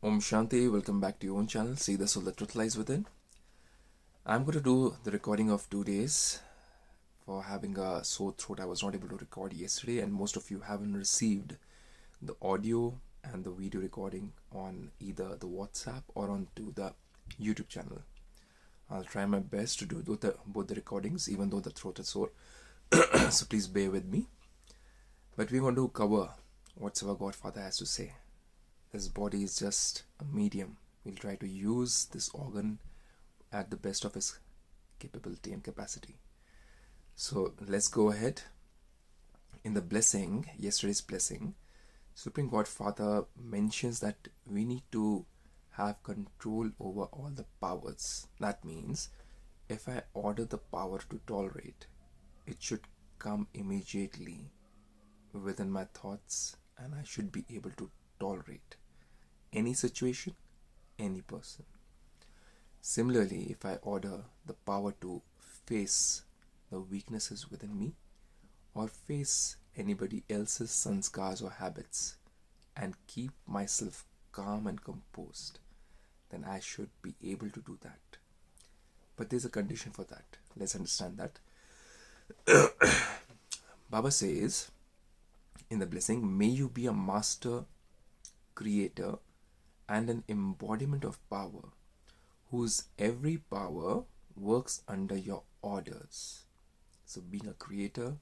Om Shanti, welcome back to your own channel. See the soul, the truth lies within. I'm going to do the recording of two days for having a sore throat. I was not able to record yesterday, and most of you haven't received the audio and the video recording on either the WhatsApp or onto the YouTube channel. I'll try my best to do both the, both the recordings, even though the throat is sore. so please bear with me. But we're going to cover whatsoever Godfather has to say. This body is just a medium. We'll try to use this organ at the best of its capability and capacity. So let's go ahead. In the blessing, yesterday's blessing, Supreme Godfather mentions that we need to have control over all the powers. That means if I order the power to tolerate, it should come immediately within my thoughts and I should be able to tolerate any situation, any person. Similarly, if I order the power to face the weaknesses within me or face anybody else's sanskars or habits and keep myself calm and composed, then I should be able to do that. But there's a condition for that. Let's understand that. Baba says in the blessing, may you be a master, creator, and an embodiment of power, whose every power works under your orders. So, being a creator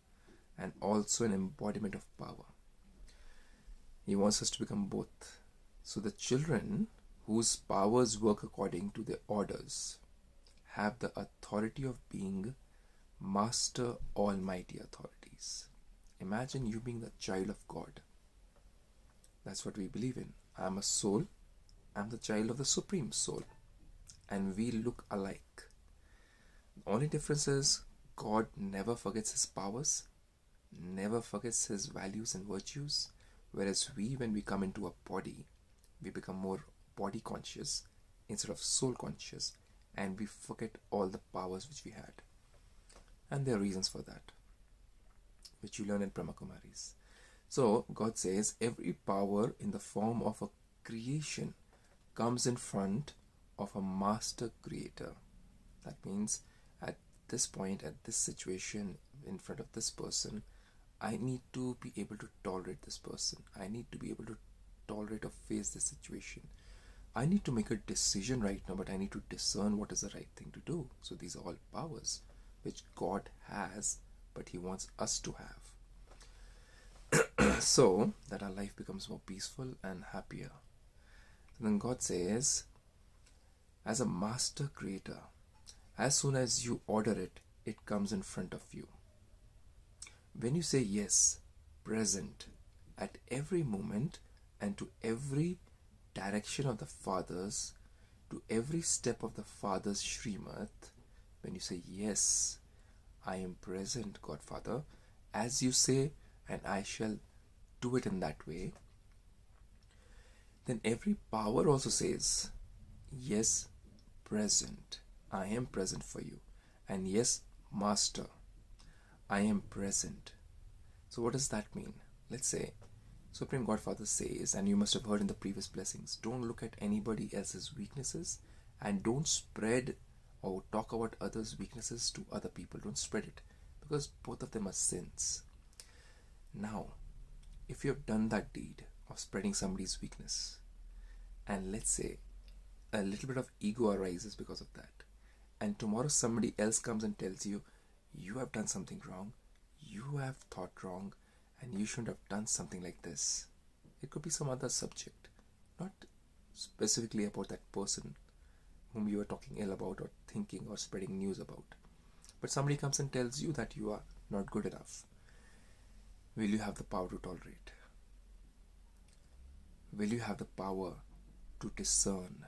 and also an embodiment of power. He wants us to become both. So, the children whose powers work according to their orders have the authority of being master almighty authorities. Imagine you being the child of God. That's what we believe in. I am a soul, I'm the child of the Supreme Soul, and we look alike. The only difference is God never forgets his powers, never forgets his values and virtues, whereas we, when we come into a body, we become more body conscious instead of soul conscious, and we forget all the powers which we had. And there are reasons for that which you learn in Brahmakumaris. So God says every power in the form of a creation comes in front of a master creator. That means at this point, at this situation, in front of this person, I need to be able to tolerate this person. I need to be able to tolerate or face this situation. I need to make a decision right now, but I need to discern what is the right thing to do. So these are all powers which God has but He wants us to have. so that our life becomes more peaceful and happier. And then God says, as a master creator, as soon as you order it, it comes in front of you. When you say yes, present, at every moment and to every direction of the Father's, to every step of the Father's Shrimat, when you say yes, I am present, Godfather, as you say, and I shall do it in that way, then every power also says, Yes, present. I am present for you. And yes, Master, I am present. So, what does that mean? Let's say Supreme Godfather says, and you must have heard in the previous blessings, don't look at anybody else's weaknesses and don't spread or talk about others' weaknesses to other people. Don't spread it because both of them are sins. Now, if you have done that deed of spreading somebody's weakness, and let's say a little bit of ego arises because of that, and tomorrow somebody else comes and tells you, you have done something wrong, you have thought wrong, and you shouldn't have done something like this. It could be some other subject, not specifically about that person whom you are talking ill about or thinking or spreading news about. But somebody comes and tells you that you are not good enough. Will you have the power to tolerate? Will you have the power to discern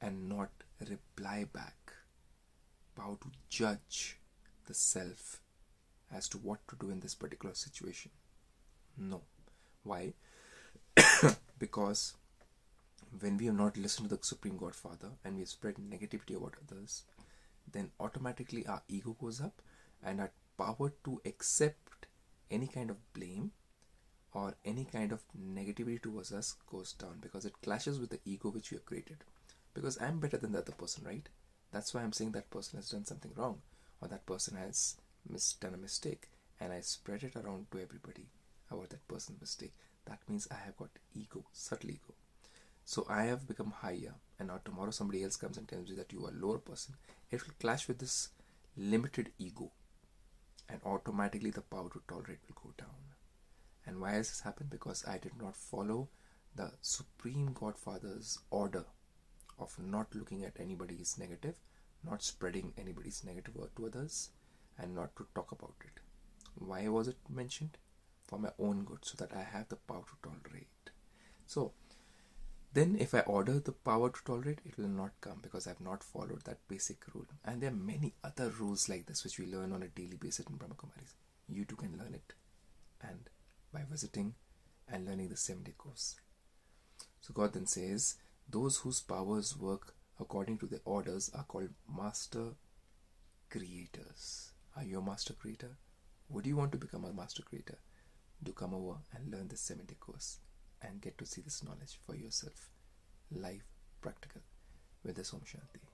and not reply back? Power to judge the self as to what to do in this particular situation? No. Why? because when we have not listened to the Supreme Godfather and we spread negativity about others, then automatically our ego goes up and our power to accept any kind of blame or any kind of negativity towards us goes down because it clashes with the ego which we have created. Because I'm better than the other person, right? That's why I'm saying that person has done something wrong or that person has mis- done a mistake and I spread it around to everybody about that person's mistake. That means I have got ego, subtle ego. So I have become higher, and now tomorrow somebody else comes and tells you that you are a lower person. It will clash with this limited ego, and automatically the power to tolerate will go down. And why has this happened? Because I did not follow the Supreme Godfather's order of not looking at anybody's negative, not spreading anybody's negative word to others, and not to talk about it. Why was it mentioned? For my own good, so that I have the power to tolerate. So, then if I order the power to tolerate, it will not come because I've not followed that basic rule. And there are many other rules like this which we learn on a daily basis in Brahma Kumaris. You too can learn it. And by visiting and learning the seven day course. So God then says, Those whose powers work according to the orders are called master creators. Are you a master creator? Would you want to become a master creator? Do come over and learn the seven day course and get to see this knowledge for yourself. Live practical with this Om Shanti.